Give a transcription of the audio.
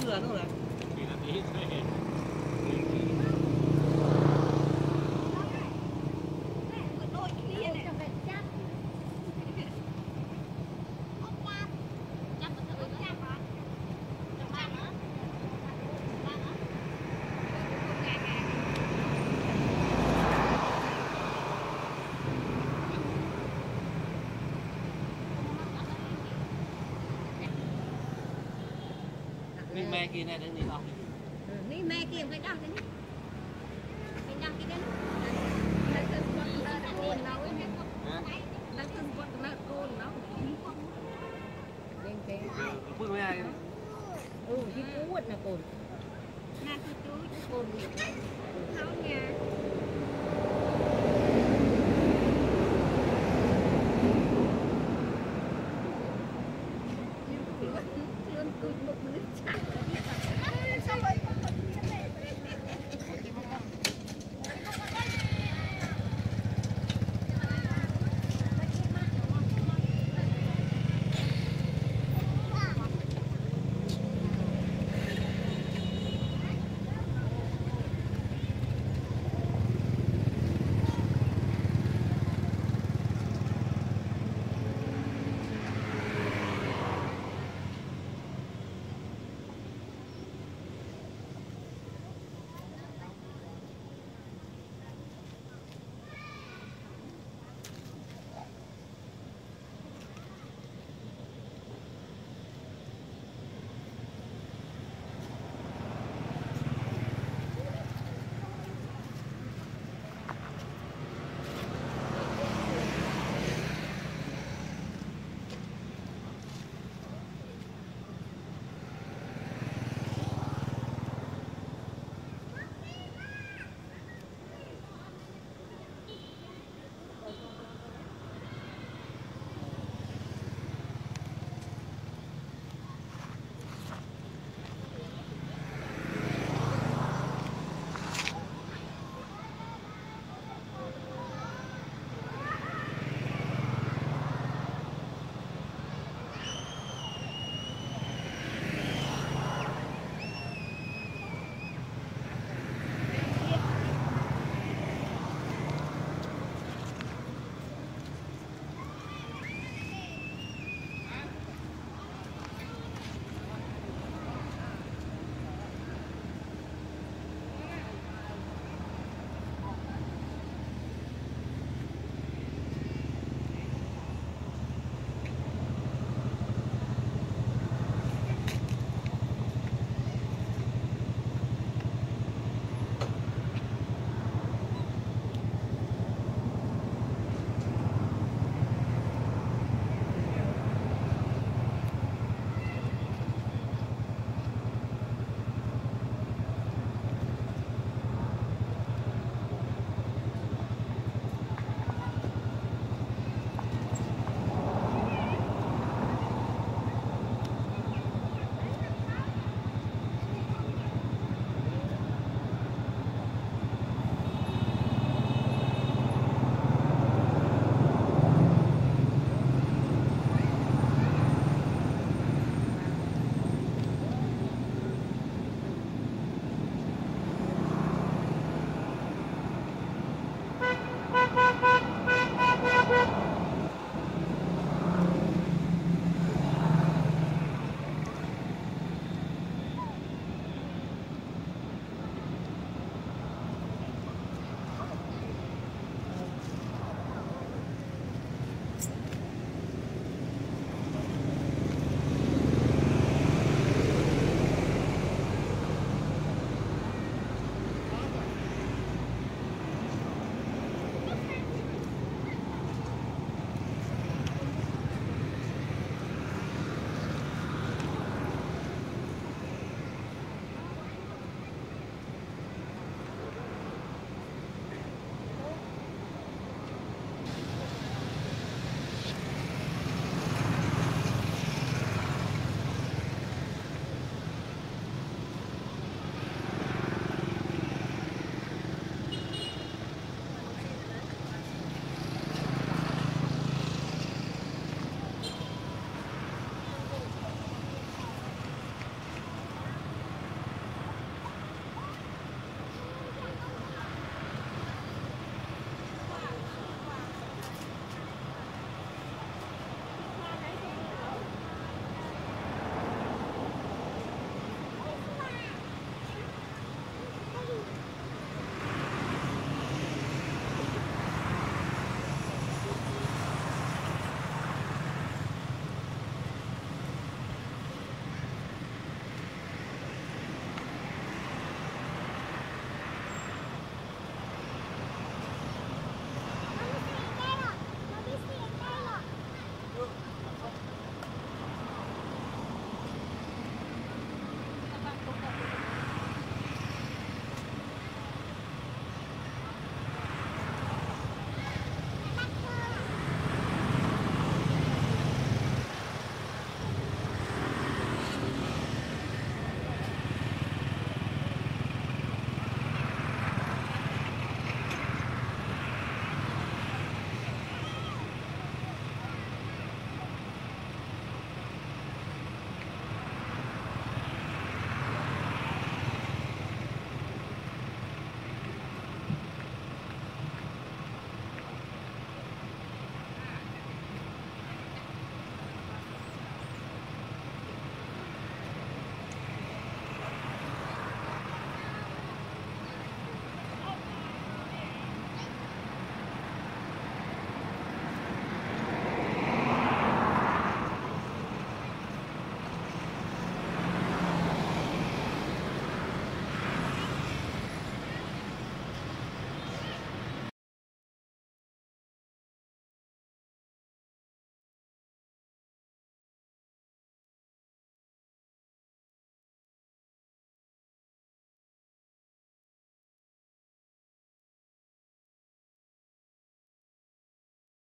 เสื้อนั่นแหละ Ừ, mẹ kia này đang đi. Đâu đi mẹ kia phải đăng đến phải đăng kia đến đang từng con lợn côn nó đang từng con lợn côn nó lên cái ừ cái cú vật là cồn.